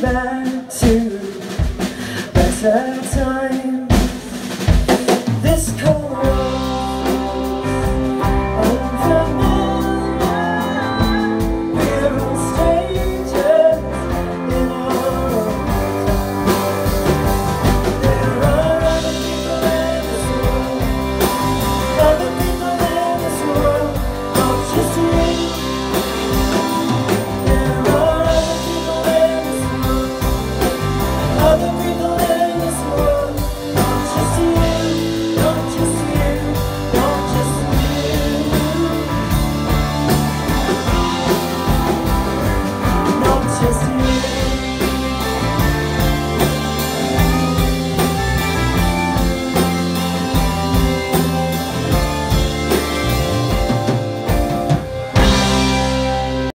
back to better times.